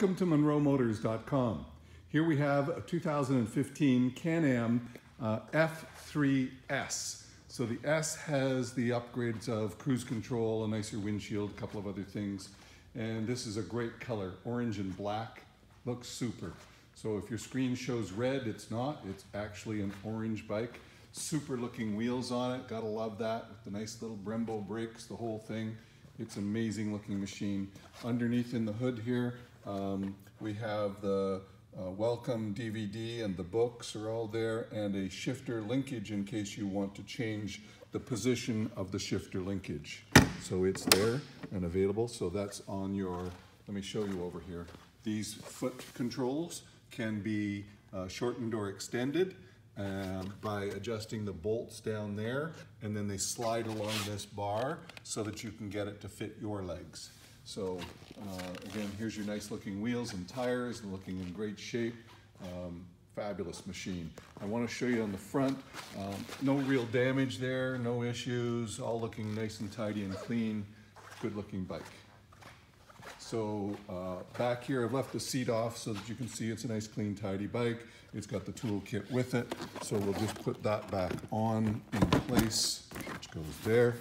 Welcome to MunroMotors.com. Here we have a 2015 Can-Am uh, F3S. So the S has the upgrades of cruise control, a nicer windshield, a couple of other things. And this is a great color, orange and black, looks super. So if your screen shows red, it's not, it's actually an orange bike. Super looking wheels on it, gotta love that, with the nice little Brembo brakes, the whole thing. It's an amazing looking machine. Underneath in the hood here, um, we have the uh, welcome DVD and the books are all there and a shifter linkage in case you want to change the position of the shifter linkage. So it's there and available. So that's on your, let me show you over here. These foot controls can be uh, shortened or extended um, by adjusting the bolts down there and then they slide along this bar so that you can get it to fit your legs. So uh, again, here's your nice looking wheels and tires and looking in great shape. Um, fabulous machine. I want to show you on the front, um, no real damage there, no issues, all looking nice and tidy and clean, good looking bike. So uh, back here, I've left the seat off so that you can see it's a nice, clean, tidy bike. It's got the tool kit with it. So we'll just put that back on in place, which goes there,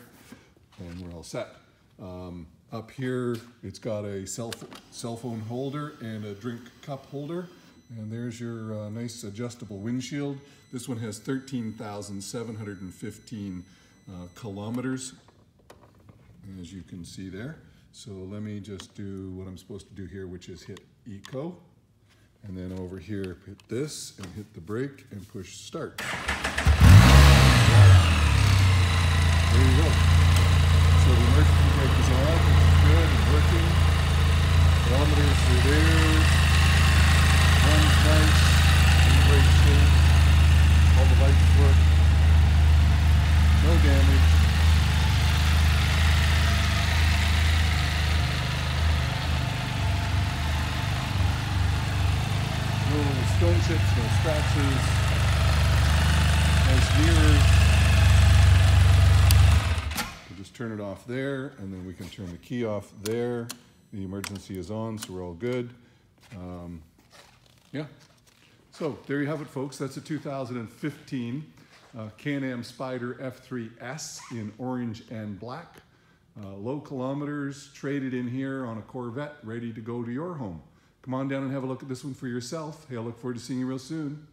and we're all set. Um, up here, it's got a cell, cell phone holder and a drink cup holder. And there's your uh, nice adjustable windshield. This one has 13,715 uh, kilometers, as you can see there. So let me just do what I'm supposed to do here, which is hit Eco. And then over here, hit this and hit the brake and push start. There you go. So the emergency brake is on, it's good, it's working. Kilometers are there. Runs nice, in great shape. All the lights work. No damage. No stone chips, no scratches, nice mirrors. We'll just turn it off there, and then we can turn the key off there. The emergency is on, so we're all good. Um, yeah. So there you have it, folks. That's a 2015 uh, Can-Am Spyder F3S in orange and black. Uh, low kilometers, traded in here on a Corvette, ready to go to your home. Come on down and have a look at this one for yourself. Hey, I look forward to seeing you real soon.